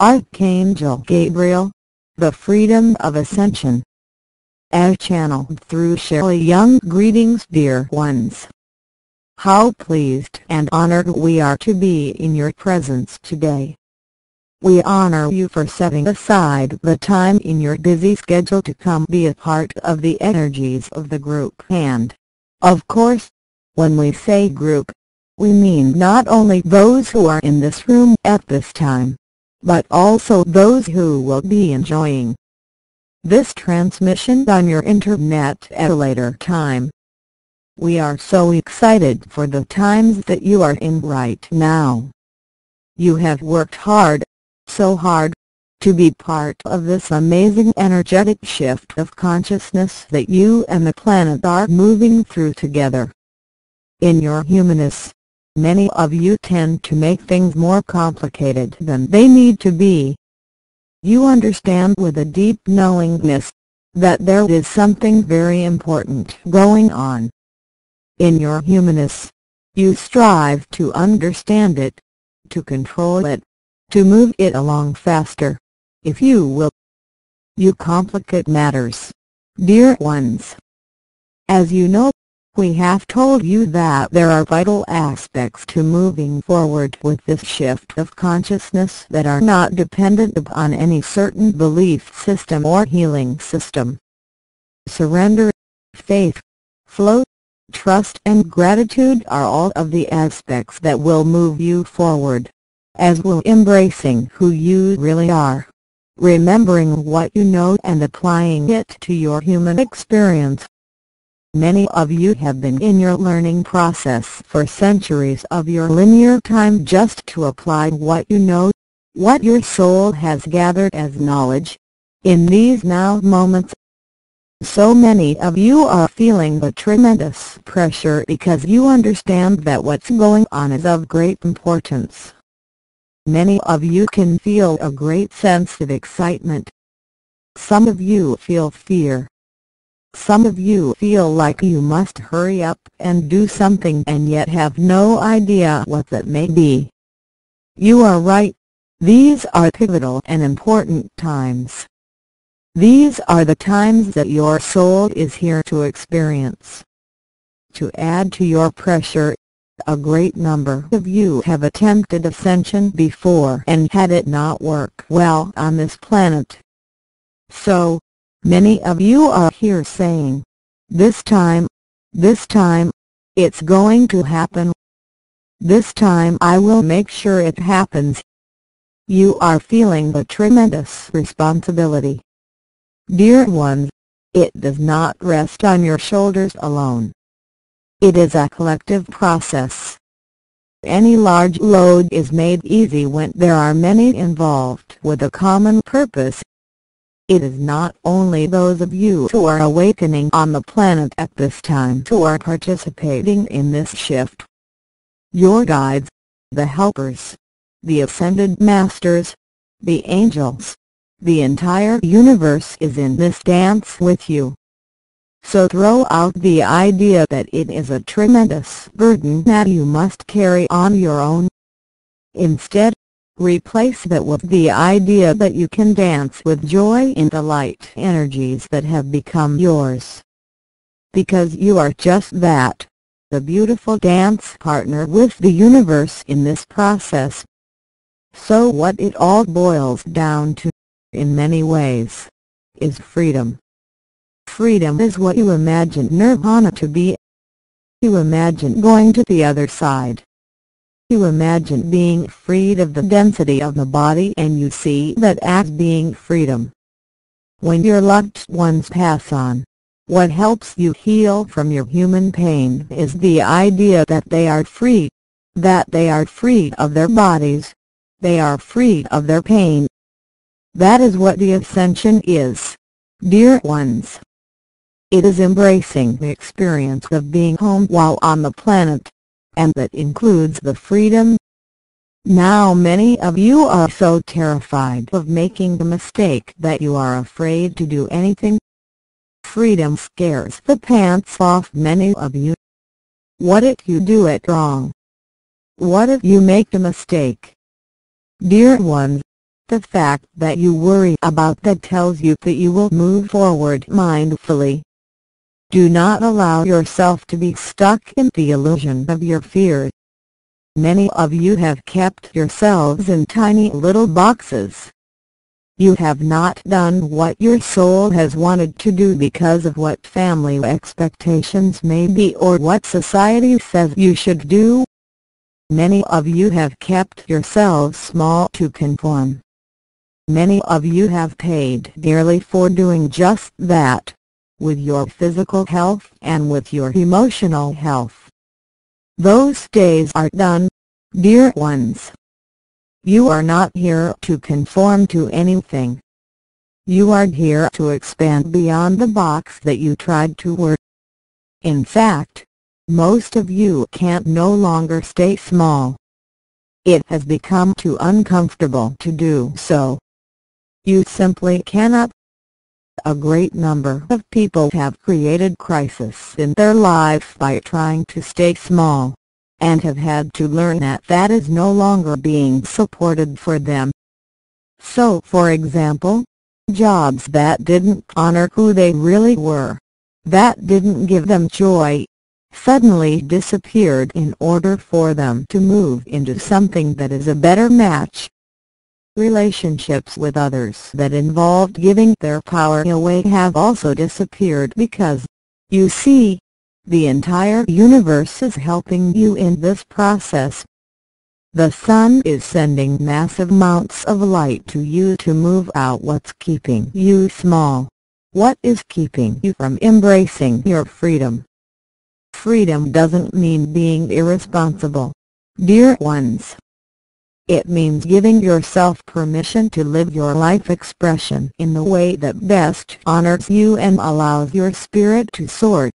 Archangel Gabriel, the freedom of ascension. As channeled through Shelley Young Greetings dear ones. How pleased and honored we are to be in your presence today. We honor you for setting aside the time in your busy schedule to come be a part of the energies of the group and, of course, when we say group, we mean not only those who are in this room at this time, but also those who will be enjoying this transmission on your internet at a later time. We are so excited for the times that you are in right now. You have worked hard, so hard, to be part of this amazing energetic shift of consciousness that you and the planet are moving through together. In your humanness, Many of you tend to make things more complicated than they need to be. You understand with a deep knowingness that there is something very important going on. In your humanness, you strive to understand it, to control it, to move it along faster, if you will. You complicate matters, dear ones. As you know, we have told you that there are vital aspects to moving forward with this shift of consciousness that are not dependent upon any certain belief system or healing system. Surrender, faith, flow, trust and gratitude are all of the aspects that will move you forward, as will embracing who you really are, remembering what you know and applying it to your human experience. Many of you have been in your learning process for centuries of your linear time just to apply what you know, what your soul has gathered as knowledge, in these now moments. So many of you are feeling the tremendous pressure because you understand that what's going on is of great importance. Many of you can feel a great sense of excitement. Some of you feel fear some of you feel like you must hurry up and do something and yet have no idea what that may be. You are right. These are pivotal and important times. These are the times that your soul is here to experience. To add to your pressure, a great number of you have attempted ascension before and had it not work well on this planet. So, Many of you are here saying, this time, this time, it's going to happen. This time I will make sure it happens. You are feeling a tremendous responsibility. Dear ones, it does not rest on your shoulders alone. It is a collective process. Any large load is made easy when there are many involved with a common purpose. It is not only those of you who are awakening on the planet at this time who are participating in this shift. Your guides, the helpers, the ascended masters, the angels, the entire universe is in this dance with you. So throw out the idea that it is a tremendous burden that you must carry on your own. Instead, Replace that with the idea that you can dance with joy in the light energies that have become yours. Because you are just that, the beautiful dance partner with the universe in this process. So what it all boils down to, in many ways, is freedom. Freedom is what you imagine nirvana to be. You imagine going to the other side you imagine being freed of the density of the body and you see that as being freedom. When your loved ones pass on, what helps you heal from your human pain is the idea that they are free, that they are free of their bodies, they are free of their pain. That is what the ascension is, dear ones. It is embracing the experience of being home while on the planet and that includes the freedom. Now many of you are so terrified of making the mistake that you are afraid to do anything. Freedom scares the pants off many of you. What if you do it wrong? What if you make a mistake? Dear ones, The fact that you worry about that tells you that you will move forward mindfully. Do not allow yourself to be stuck in the illusion of your fears. Many of you have kept yourselves in tiny little boxes. You have not done what your soul has wanted to do because of what family expectations may be or what society says you should do. Many of you have kept yourselves small to conform. Many of you have paid dearly for doing just that, with your physical health and with your emotional health. Those days are done, dear ones. You are not here to conform to anything. You are here to expand beyond the box that you tried to work. In fact, most of you can't no longer stay small. It has become too uncomfortable to do so. You simply cannot. A great number of people have created crisis in their lives by trying to stay small, and have had to learn that that is no longer being supported for them. So for example, jobs that didn't honor who they really were, that didn't give them joy, suddenly disappeared in order for them to move into something that is a better match Relationships with others that involved giving their power away have also disappeared because, you see, the entire universe is helping you in this process. The sun is sending massive amounts of light to you to move out what's keeping you small. What is keeping you from embracing your freedom? Freedom doesn't mean being irresponsible. Dear ones, it means giving yourself permission to live your life expression in the way that best honors you and allows your spirit to soar.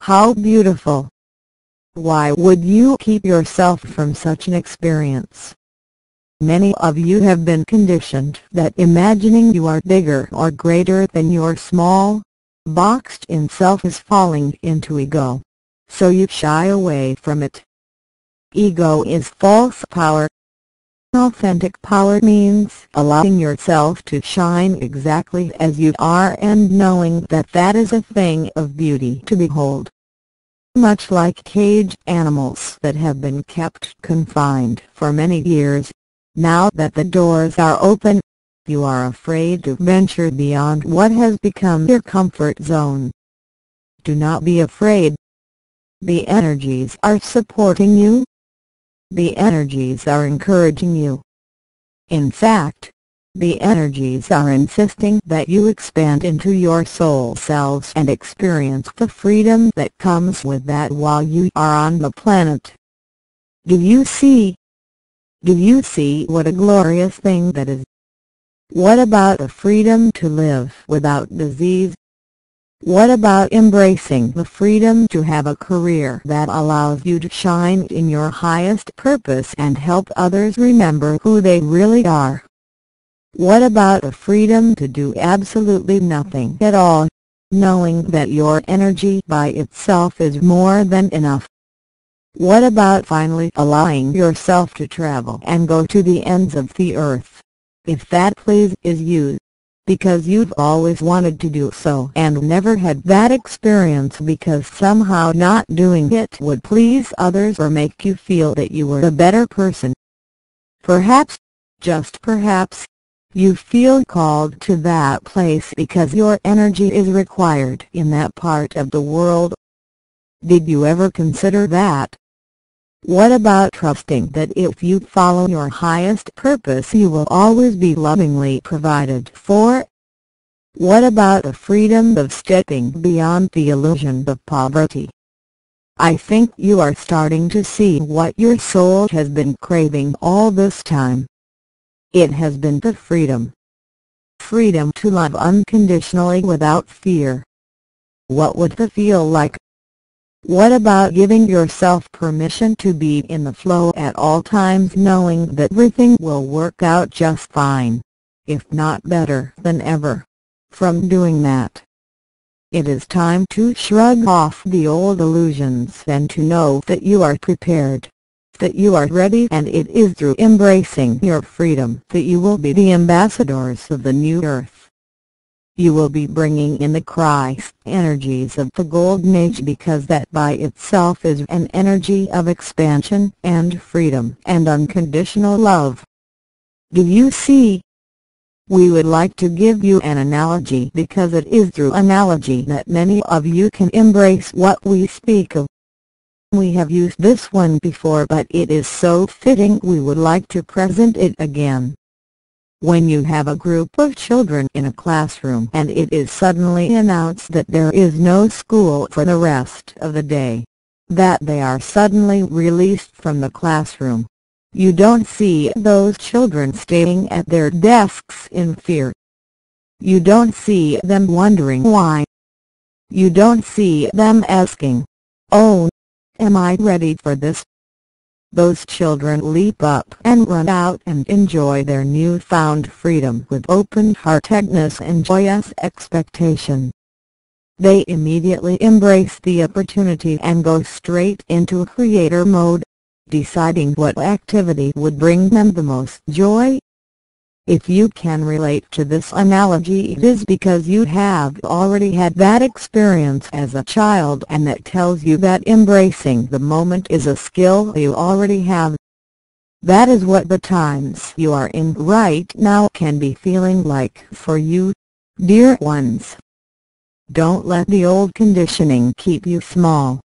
How beautiful! Why would you keep yourself from such an experience? Many of you have been conditioned that imagining you are bigger or greater than your small, boxed-in self is falling into ego. So you shy away from it. Ego is false power, Authentic power means allowing yourself to shine exactly as you are and knowing that that is a thing of beauty to behold. Much like caged animals that have been kept confined for many years, now that the doors are open, you are afraid to venture beyond what has become your comfort zone. Do not be afraid. The energies are supporting you, the energies are encouraging you. In fact, the energies are insisting that you expand into your soul selves and experience the freedom that comes with that while you are on the planet. Do you see? Do you see what a glorious thing that is? What about the freedom to live without disease, what about embracing the freedom to have a career that allows you to shine in your highest purpose and help others remember who they really are? What about the freedom to do absolutely nothing at all, knowing that your energy by itself is more than enough? What about finally allowing yourself to travel and go to the ends of the earth, if that please is you? Because you've always wanted to do so and never had that experience because somehow not doing it would please others or make you feel that you were a better person. Perhaps, just perhaps, you feel called to that place because your energy is required in that part of the world. Did you ever consider that? What about trusting that if you follow your highest purpose you will always be lovingly provided for? What about the freedom of stepping beyond the illusion of poverty? I think you are starting to see what your soul has been craving all this time. It has been the freedom. Freedom to love unconditionally without fear. What would it feel like what about giving yourself permission to be in the flow at all times knowing that everything will work out just fine, if not better than ever, from doing that? It is time to shrug off the old illusions and to know that you are prepared. that you are ready and it is through embracing your freedom that you will be the ambassadors of the new earth. You will be bringing in the Christ energies of the Golden Age because that by itself is an energy of expansion and freedom and unconditional love. Do you see? We would like to give you an analogy because it is through analogy that many of you can embrace what we speak of. We have used this one before but it is so fitting we would like to present it again. When you have a group of children in a classroom and it is suddenly announced that there is no school for the rest of the day, that they are suddenly released from the classroom, you don't see those children staying at their desks in fear. You don't see them wondering why. You don't see them asking, oh Am I ready for this? Those children leap up and run out and enjoy their newfound freedom with open-heartedness and joyous expectation. They immediately embrace the opportunity and go straight into creator mode, deciding what activity would bring them the most joy if you can relate to this analogy it is because you have already had that experience as a child and that tells you that embracing the moment is a skill you already have. That is what the times you are in right now can be feeling like for you, dear ones. Don't let the old conditioning keep you small.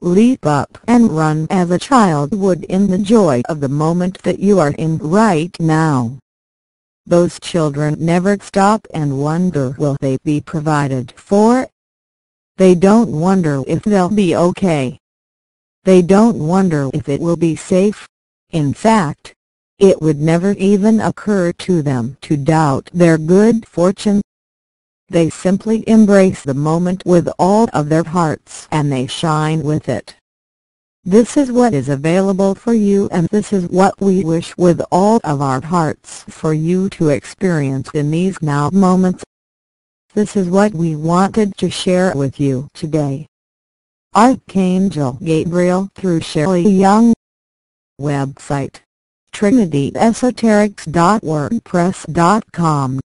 Leap up and run as a child would in the joy of the moment that you are in right now. Those children never stop and wonder will they be provided for. They don't wonder if they'll be okay. They don't wonder if it will be safe. In fact, it would never even occur to them to doubt their good fortune. They simply embrace the moment with all of their hearts and they shine with it. This is what is available for you and this is what we wish with all of our hearts for you to experience in these now moments. This is what we wanted to share with you today. Archangel Gabriel through Shelley Young Website trinityesoterics.wordpress.com